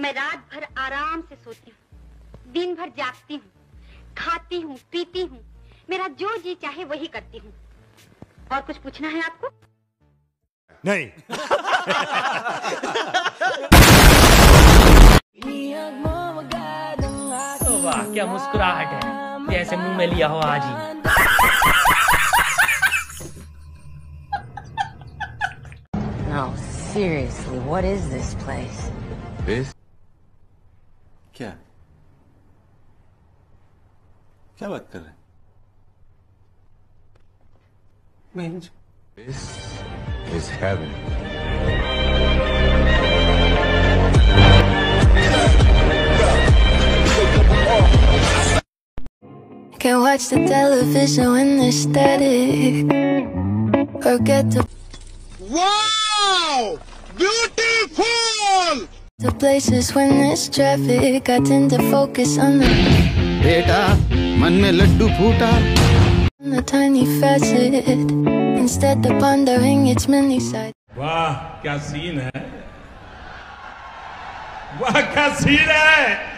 मैं रात भर आराम से सोती हूँ दिन भर जागती हूँ खाती हूँ पीती हूँ मेरा जो जी चाहे वही करती हूँ और कुछ पूछना है आपको नहीं वाह क्या मुस्कुराहट है जैसे मुँह में लिया हो आज ही No, seriously, what is this place? This? क्या क्या बात कर रहे हैं This is heaven. Can watch the television when there's static. Or get to Wow! Beautiful! the places when there's traffic. I tend to focus on the, बेटा मन में लड्डू फूटा on the tiny facet. Instead of pondering its many sides. वाह क्या scene है वाह क्या scene है